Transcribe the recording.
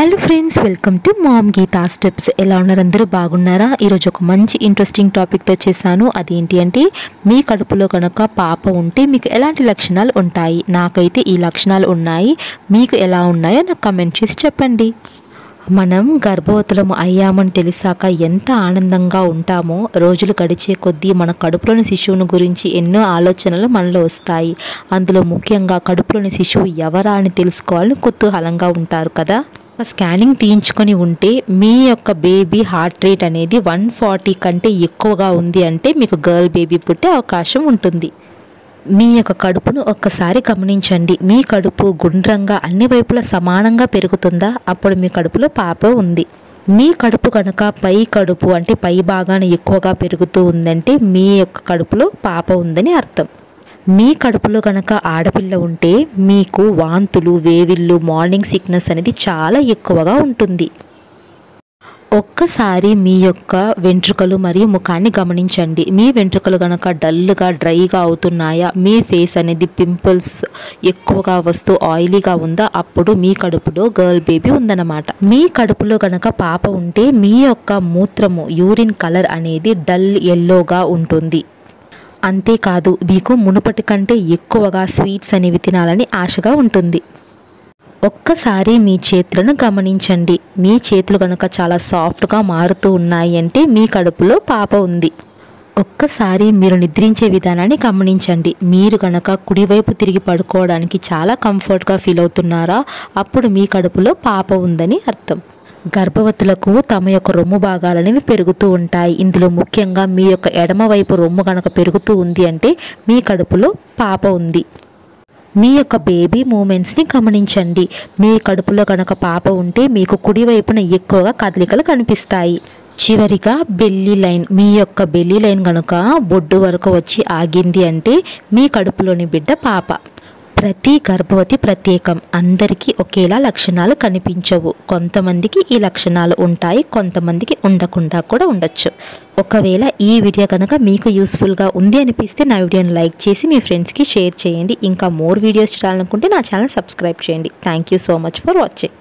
Hello friends welcome to mom Geetha steps ఎలా ఉన్నారు అందరూ? బాగున్నారా? ఈరోజు ఒక మంచి ఇంట్రెస్టింగ్ టాపిక్తో చేశాను. అదేంటి అంటే మీ కడుపులో కనుక పాప ఉంటే మీకు ఎలాంటి లక్షణాలు ఉంటాయి? నాకైతే ఈ లక్షణాలు ఉన్నాయి. మీకు ఎలా ఉన్నాయో నాకు కమెంట్ చేసి చెప్పండి. మనం గర్భవతులము అయ్యామని తెలిసాక ఎంత ఆనందంగా ఉంటామో రోజులు గడిచే కొద్దీ మన కడుపులోని శిశువును గురించి ఎన్నో ఆలోచనలు మనలో వస్తాయి. అందులో ముఖ్యంగా కడుపులోని శిశువు ఎవరా అని తెలుసుకోవాలని కుతూహలంగా ఉంటారు కదా? స్కానింగ్ తీయించుకొని ఉంటే మీ యొక్క బేబీ హార్ట్ రేట్ అనేది వన్ ఫార్టీ కంటే ఎక్కువగా ఉంది అంటే మీకు గర్ల్ బేబీ పుట్టే అవకాశం ఉంటుంది. మీ యొక్క కడుపును ఒక్కసారి గమనించండి. మీ కడుపు గుండ్రంగా అన్ని వైపులా సమానంగా పెరుగుతుందా? అప్పుడు మీ కడుపులో పాప ఉంది. మీ కడుపు కనుక పై కడుపు అంటే పై భాగాన ఎక్కువగా పెరుగుతూ ఉందంటే మీ యొక్క కడుపులో పాప ఉందని అర్థం. మీ కడుపులో కనుక ఆడపిల్ల ఉంటే మీకు వాంతులు వేవిళ్ళు మార్నింగ్ సిక్నెస్ అనేది చాలా ఎక్కువగా ఉంటుంది. ఒక్కసారి మీ యొక్క వెంట్రుకలు మరియు ముఖాన్ని గమనించండి. మీ వెంట్రుకలు గనక డల్గా డ్రైగా అవుతున్నాయా? మీ ఫేస్ అనేది పింపుల్స్ ఎక్కువగా వస్తూ ఆయిలీగా ఉందా? అప్పుడు మీ కడుపులో గర్ల్ బేబీ ఉందన్నమాట. మీ కడుపులో గనక పాప ఉంటే మీ యొక్క మూత్రము యూరిన్ కలర్ అనేది డల్ ఎల్లోగా ఉంటుంది. అంతేకాదు మీకు మునుపటి కంటే ఎక్కువగా స్వీట్స్ అనేవి తినాలని ఆశగా ఉంటుంది. ఒక్కసారి మీ చేతులను గమనించండి. మీ చేతులు కనుక చాలా సాఫ్ట్గా మారుతూ ఉన్నాయి అంటే మీ కడుపులో పాప ఉంది. ఒక్కసారి మీరు నిద్రించే విధానాన్ని గమనించండి. మీరు కనుక కుడివైపు తిరిగి పడుకోవడానికి చాలా కంఫర్ట్గా ఫీల్ అవుతున్నారా? అప్పుడు మీ కడుపులో పాప ఉందని అర్థం. గర్భవతులకు తమ యొక్క రొమ్ము భాగాలనేవి పెరుగుతూ ఉంటాయి. ఇందులో ముఖ్యంగా మీ యొక్క ఎడమ వైపు రొమ్ము కనుక పెరుగుతూ ఉంది అంటే మీ కడుపులో పాప ఉంది. మీ యొక్క బేబీ మూమెంట్స్ని గమనించండి. మీ కడుపులో కనుక పాప ఉంటే మీకు కుడివైపున ఎక్కువగా కదలికలు కనిపిస్తాయి. చివరిగా బెల్లీ లైన్ మీ యొక్క బెల్లీ లైన్ కనుక బొడ్డు వరకు వచ్చి ఆగింది అంటే మీ కడుపులోని బిడ్డ పాప. ప్రతి గర్భవతి ప్రత్యేకం. అందరికీ ఒకేలా లక్షణాలు కనిపించవు. కొంతమందికి ఈ లక్షణాలు ఉంటాయి కొంతమందికి ఉండకుండా కూడా ఉండొచ్చు. ఒకవేళ ఈ వీడియో కనుక మీకు యూస్ఫుల్గా ఉంది అనిపిస్తే నా వీడియోని లైక్ చేసి మీ ఫ్రెండ్స్కి షేర్ చేయండి. ఇంకా మోర్ వీడియోస్ చూడాలనుకుంటే నా ఛానల్ సబ్స్క్రైబ్ చేయండి. Thank you so much for watching.